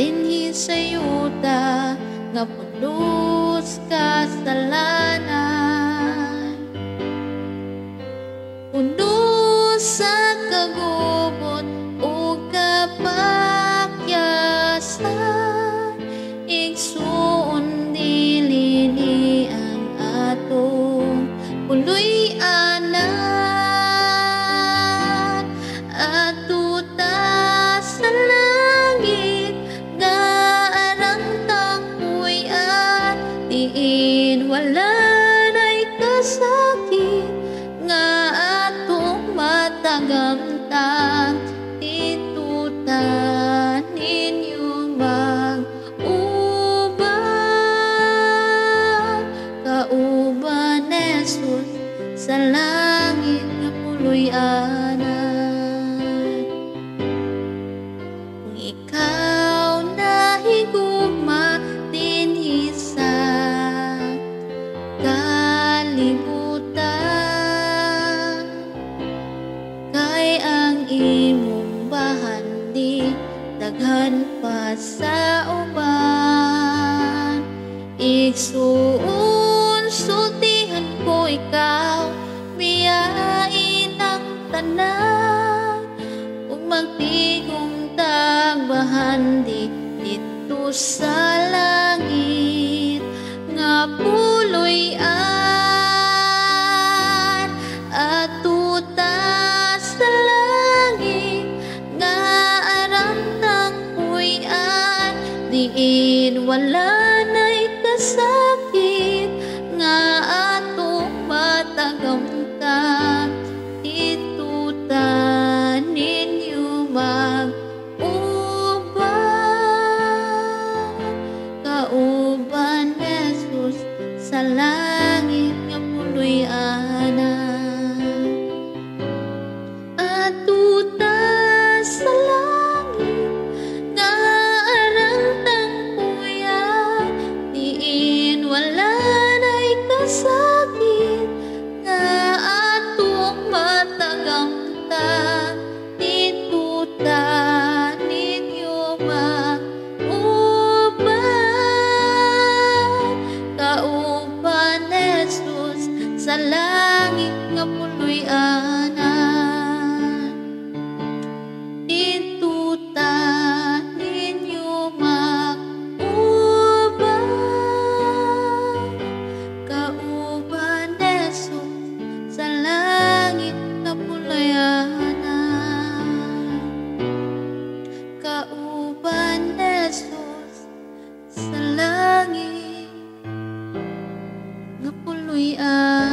dinhi sa yuta nga puno sa kasalanan puno sa kagubot o kapal. Na'y kasakit nga atong matagamtang Itutan ninyo mag-ubang Kauban Jesus sa langit nga puloy anan imong bahandi daghan pa sa uban. Igsuon sultihan ko ikaw biyain ang tanan. Ug magtigong tagbahandi dito sa langit nga puloy an diin wala na'y kasakit. Nga atong matagamtan itutan ninyo mag-ubang kauban Jesus sa langit nga puloy anan uh,